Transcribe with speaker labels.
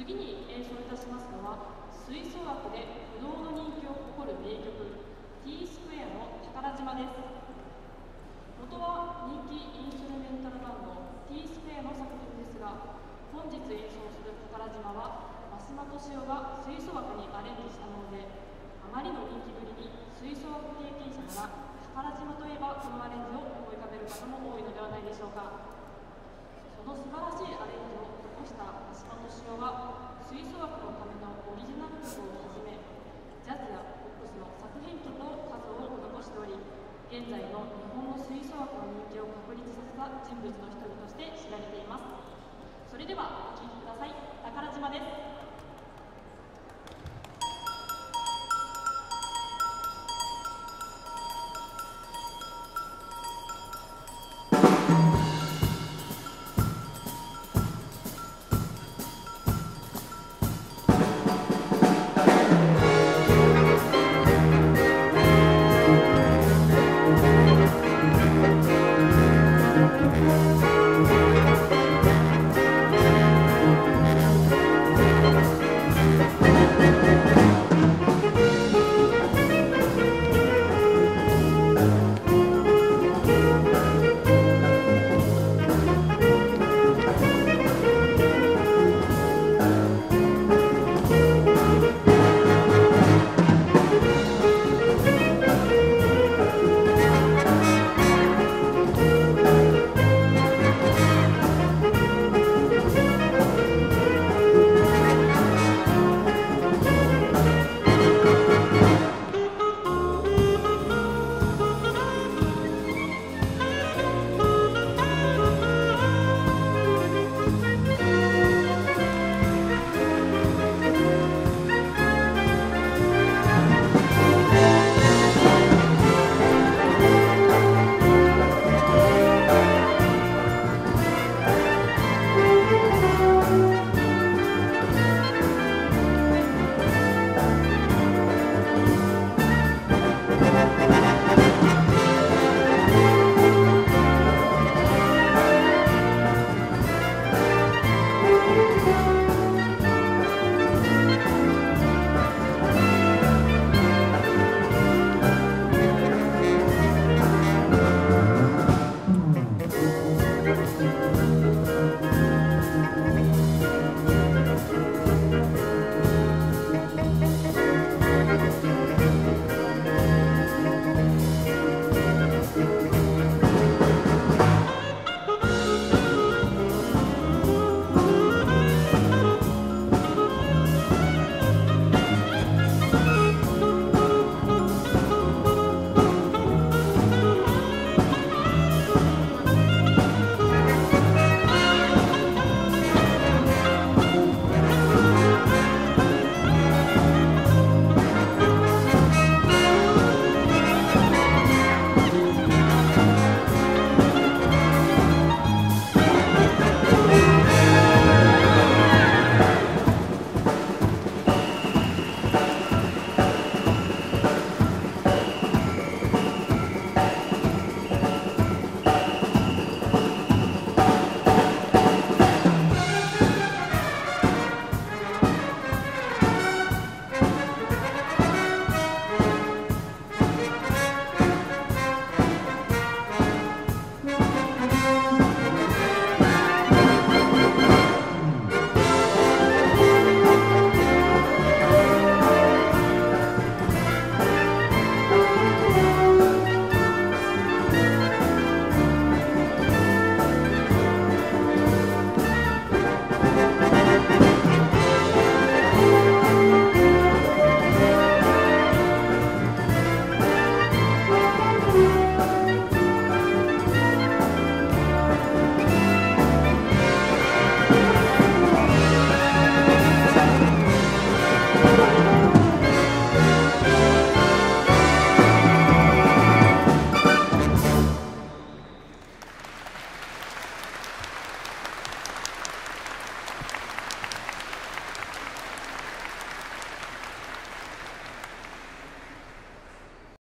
Speaker 1: 次に演奏いたしますのは吹奏楽で不動の人気を誇る名曲 T スクエアの宝島です。元は人気インストゥルメンタルバンド T スクエアの作品ですが本日演奏する宝島は増間敏夫が吹奏楽にアレンジしたものであまりの人気ぶりに吹奏楽経験者なら宝島といえばこのアレンジを思い浮かべる方も多いのではないでしょうかその素晴らしいアレンジを残した増間敏夫は吹奏楽のためのオリジナル曲をはじめジャズやポップスの作品曲を数多く残しており現在の日本の吹奏楽の人気を確立させた人物の一人として知られています。それではお聴きください。宝島